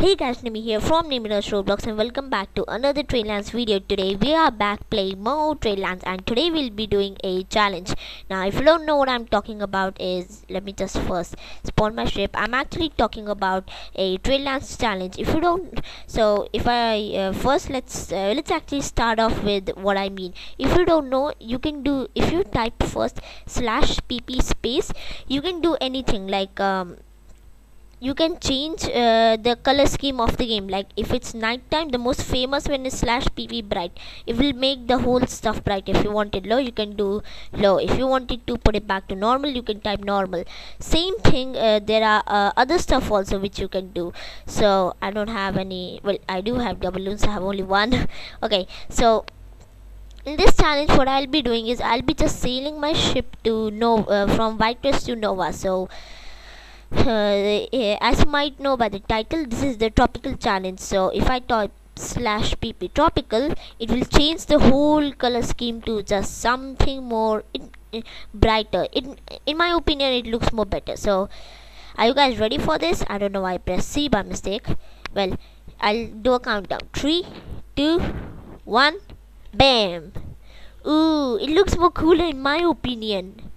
Hey guys, Nimi here from Nimi does Roblox and welcome back to another Tradelands video. Today we are back playing more Tradelands and today we'll be doing a challenge. Now if you don't know what I'm talking about is, let me just first spawn my ship. I'm actually talking about a Tradelands challenge. If you don't, so if I, uh, first let's, uh, let's actually start off with what I mean. If you don't know, you can do, if you type first slash pp space, you can do anything like, um, you can change uh, the color scheme of the game. Like if it's nighttime the most famous one is slash pp bright. It will make the whole stuff bright if you want it low you can do low. If you wanted to put it back to normal you can type normal. Same thing uh, there are uh, other stuff also which you can do. So i don't have any well i do have double balloons i have only one. Okay so in this challenge what i'll be doing is i'll be just sailing my ship to no uh, from Whitrest to nova. So Uh, as you might know by the title this is the tropical challenge. So if i type slash pp tropical it will change the whole color scheme to just something more brighter. In in my opinion it looks more better. So are you guys ready for this? I don't know why i pressed c by mistake. Well i'll do a countdown. Three two one bam. Ooh it looks more cooler in my opinion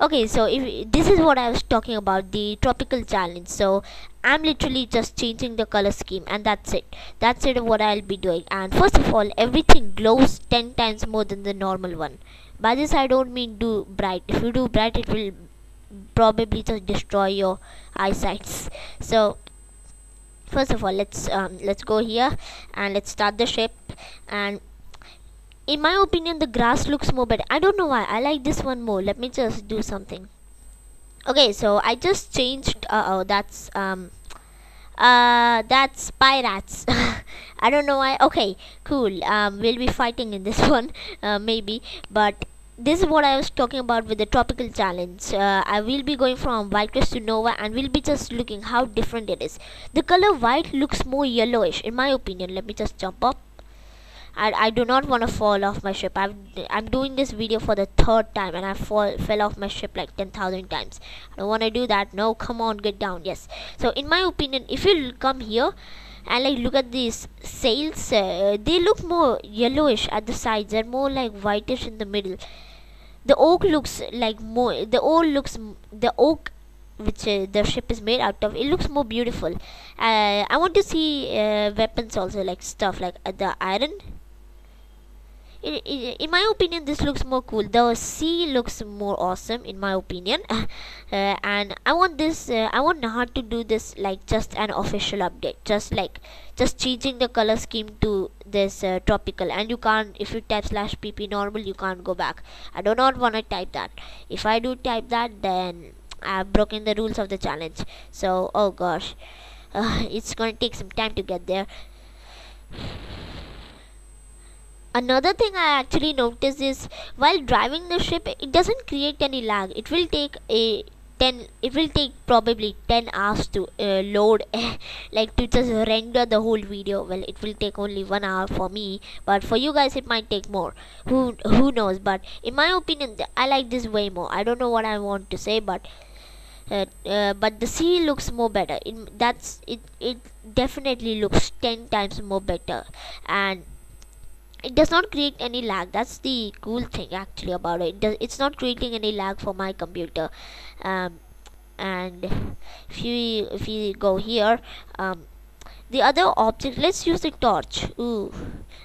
okay so if this is what i was talking about the tropical challenge. So i'm literally just changing the color scheme and that's it. That's it what i'll be doing. And first of all everything glows 10 times more than the normal one. By this i don't mean do bright. If you do bright it will probably just destroy your eyesights. So first of all let's um, let's go here and let's start the ship and in my opinion the grass looks more better i don't know why i like this one more let me just do something okay so i just changed uh oh that's um uh that's pirates i don't know why okay cool um we'll be fighting in this one uh, maybe but this is what I was talking about with the tropical challenge. Uh, I will be going from white to Nova and we'll be just looking how different it is. The color white looks more yellowish in my opinion. Let me just jump up. I, I do not want to fall off my ship. i I'm doing this video for the third time and I fall, fell off my ship like 10,000 times. I don't want to do that. No, come on, get down. Yes. So in my opinion, if you come here and like look at these sails, uh, they look more yellowish at the sides. They're more like whitish in the middle. The oak looks like more, the oak looks, the oak which uh, the ship is made out of it looks more beautiful uh, i want to see uh, weapons also like stuff like uh, the iron in, in, in, my opinion this looks more cool. The sea looks more awesome in my opinion. Uh, and i want this uh, i want Nahar to do this like just an official update. Just like just changing the color scheme to this uh, tropical. And you can't if you type slash pp normal you can't go back. I do not want to type that. If i do type that then i've broken the rules of the challenge. So oh gosh. Uh, it's gonna take some time to get there another thing i actually noticed is while driving the ship it doesn't create any lag. It will take a 10 it will take probably 10 hours to uh, load like to just render the whole video. Well it will take only one hour for me but for you guys it might take more. Who who knows? But in my opinion i like this way more. I don't know what i want to say but uh, uh, but the sea looks more better. It, that's it it definitely looks 10 times more better. And it does not create any lag. That's the cool thing actually about it, it does, it's not creating any lag for my computer. Um, and if you if you go here um, the other object let's use the torch. Ooh.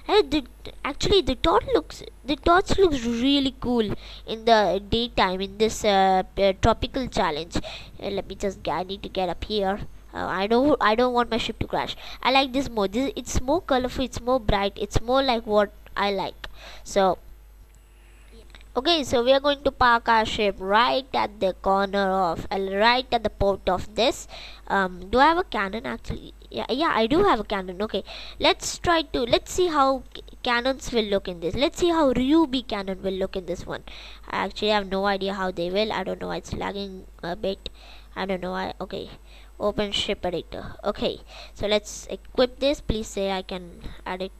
Hey, the, actually the torch looks the torch looks really cool in the daytime in this uh, tropical challenge. Uh, let me just I need to get up here uh, I don't I don't want my ship to crash. I like this more. This it's more colorful it's more bright it's more like what I like. So okay so we are going to park our ship right at the corner of uh, right at the port of this. Um, do I have a cannon actually? Yeah yeah I do have a cannon. Okay let's try to let's see how cannons will look in this. Let's see how Ruby cannon will look in this one. I actually have no idea how they will. I don't know it's lagging a bit. I don't know I okay open ship editor. Okay so let's equip this. Please say I can add it.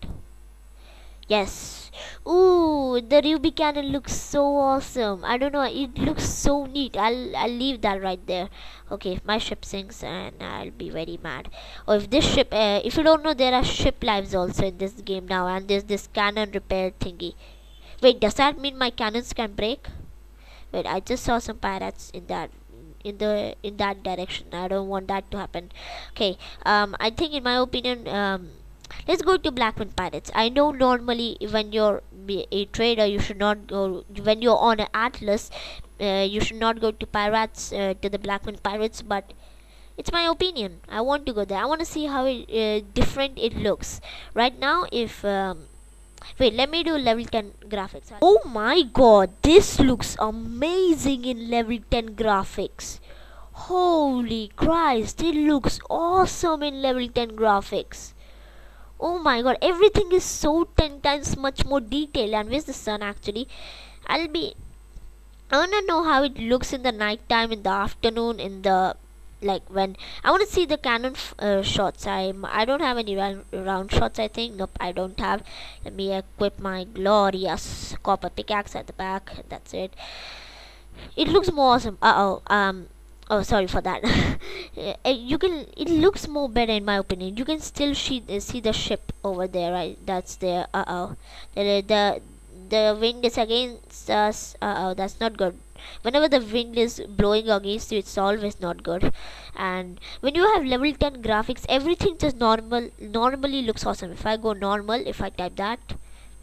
Yes. Ooh the ruby cannon looks so awesome. I don't know it looks so neat. I'll i'll leave that right there. Okay if my ship sinks and i'll be very mad. Or if this ship uh, if you don't know there are ship lives also in this game now and there's this cannon repair thingy. Wait does that mean my cannons can break? Wait i just saw some pirates in that in the in that direction. I don't want that to happen. Okay um i think in my opinion um let's go to blackman pirates. I know normally when you're a trader you should not go when you're on an atlas uh, you should not go to pirates uh, to the blackman pirates but it's my opinion. I want to go there. I want to see how it, uh, different it looks. Right now if um, wait let me do level 10 graphics. Oh my god this looks amazing in level 10 graphics. Holy christ it looks awesome in level 10 graphics. Oh my god everything is so 10 times much more detailed and where's the sun actually. I'll be i want to know how it looks in the night time in the afternoon in the like when I want to see the cannon uh, shots. I I don't have any round, shots I think. Nope I don't have. Let me equip my glorious copper pickaxe at the back. That's it. It looks more awesome. Uh oh um oh sorry for that. Uh, you can it looks more better in my opinion. You can still see, uh, see the ship over there right? That's there. Uh oh the, the the wind is against us. Uh oh that's not good whenever the wind is blowing against you it's always not good. And when you have level 10 graphics everything just normal normally looks awesome. If I go normal if I type that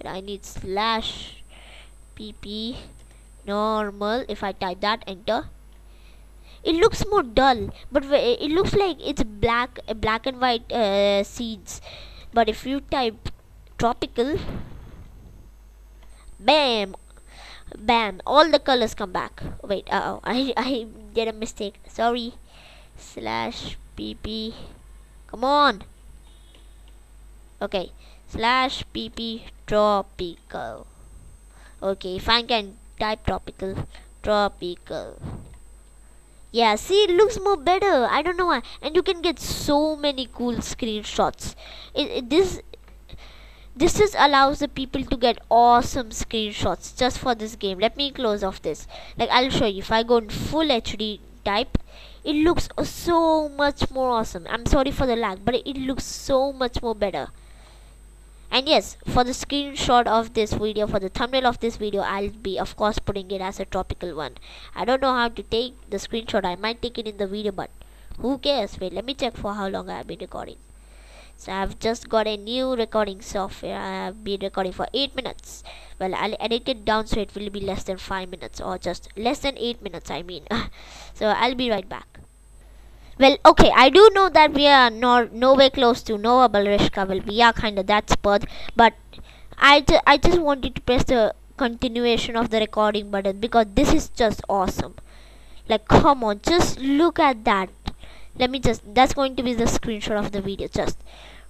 I need slash pp normal if I type that enter. It looks more dull but it looks like it's black black and white uh, seeds. But if you type tropical bam bam all the colors come back. Wait uh oh I, I did a mistake. Sorry. Slash pp come on. Okay slash pp tropical. Okay if I can type tropical tropical. Yeah see it looks more better. I don't know why. And you can get so many cool screenshots. It, it, this this just allows the people to get awesome screenshots just for this game. Let me close off this. Like I'll show you. If I go in full HD type it looks so much more awesome. I'm sorry for the lag but it looks so much more better. And yes for the screenshot of this video for the thumbnail of this video I'll be of course putting it as a tropical one. I don't know how to take the screenshot. I might take it in the video but who cares? Wait let me check for how long I've been recording so I've just got a new recording software. I have been recording for 8 minutes. Well I'll edit it down so it will be less than 5 minutes or just less than 8 minutes I mean. So I'll be right back. Well okay I do know that we are not nowhere close to Nova Balreska. Well we are kinda that spot but I, ju I just wanted to press the continuation of the recording button because this is just awesome. Like come on just look at that let me just that's going to be the screenshot of the video just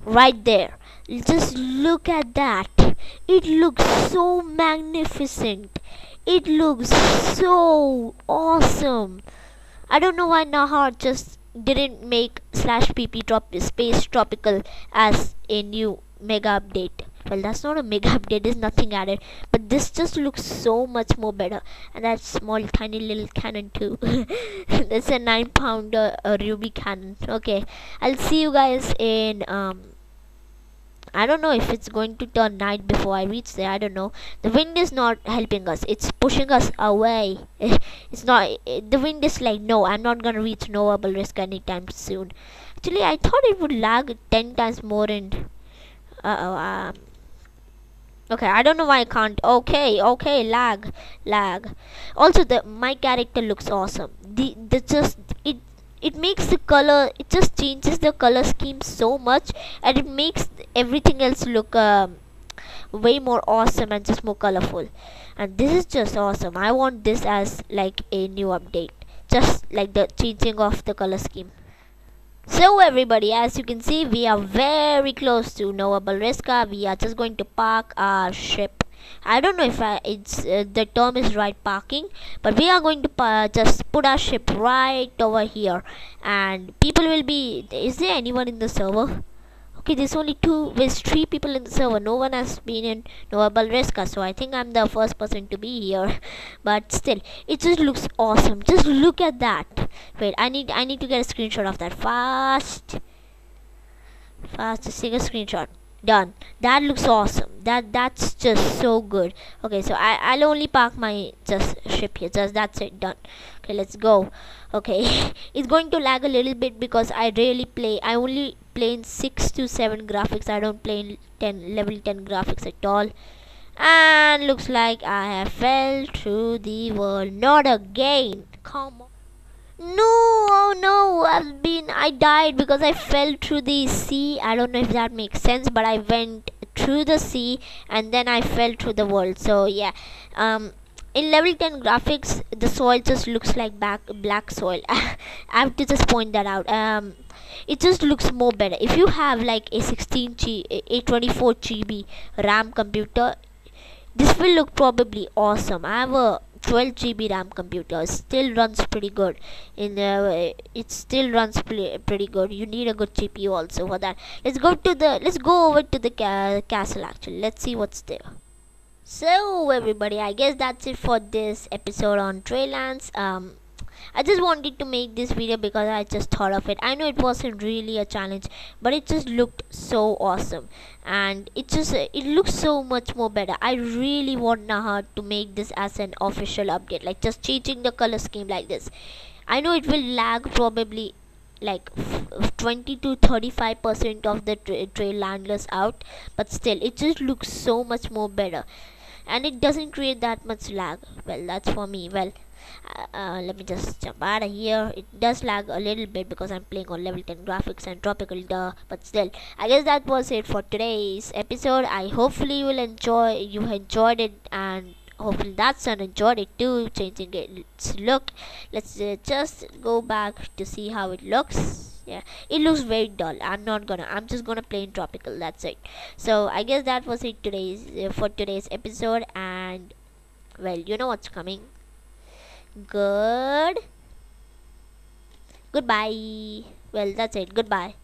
right there. Just look at that. It looks so magnificent. It looks so awesome. I don't know why Nahar just didn't make slash pp drop space tropical as a new mega update well that's not a mega update there's nothing added but this just looks so much more better and that small tiny little cannon too that's a nine pounder uh, ruby cannon okay i'll see you guys in um I don't know if it's going to turn night before I reach there. I don't know. The wind is not helping us. It's pushing us away. it's not. The wind is like, no, I'm not gonna reach Nova Balreska anytime soon. Actually, I thought it would lag ten times more in. Uh oh. Um, okay i don't know why i can't. Okay okay lag lag. Also the my character looks awesome. The the just it it makes the color it just changes the color scheme so much and it makes everything else look um, way more awesome and just more colorful. And this is just awesome. I want this as like a new update. Just like the changing of the color scheme so everybody, as you can see, we are very close to Nova Balreska. We are just going to park our ship. I don't know if I, it's uh, the term is right parking, but we are going to uh, just put our ship right over here, and people will be. Is there anyone in the server? Okay there's only two there's three people in the server. No one has been in Nova Balreska so I think I'm the first person to be here. But still it just looks awesome. Just look at that. Wait I need I need to get a screenshot of that. Fast. Fast to take a screenshot done. That looks awesome. That that's just so good. Okay so I, I'll only park my just ship here. Just that's it. Done. Okay let's go. Okay. It's going to lag a little bit because I really play I only play in 6 to 7 graphics. I don't play in 10 level 10 graphics at all. And looks like I have fell through the world. Not again. Come on no oh no i've been i died because i fell through the sea. I don't know if that makes sense but i went through the sea and then i fell through the world. So yeah um in level 10 graphics the soil just looks like back black soil. I have to just point that out. Um it just looks more better. If you have like a 16 G, a 24 gb ram computer this will look probably awesome. I have a 12 GB RAM computer still runs pretty good. In uh, it still runs pretty good. You need a good GPU also for that. Let's go to the let's go over to the ca castle actually. Let's see what's there. So everybody I guess that's it for this episode on Tradelands. Um I just wanted to make this video because I just thought of it. I know it wasn't really a challenge, but it just looked so awesome, and it just it looks so much more better. I really want Nahar to make this as an official update, like just changing the color scheme like this. I know it will lag probably like 20 to 35 percent of the tra trail landless out but still it just looks so much more better and it doesn't create that much lag well that's for me well uh, uh, let me just jump out of here. It does lag a little bit because I'm playing on level 10 graphics and tropical duh but still. I guess that was it for today's episode. I hopefully will enjoy you enjoyed it and hopefully that son enjoyed it too changing its look. Let's uh, just go back to see how it looks. Yeah it looks very dull. I'm not gonna i'm just gonna play in tropical that's it. So i guess that was it today's uh, for today's episode and well you know what's coming good. Goodbye. Well that's it. Goodbye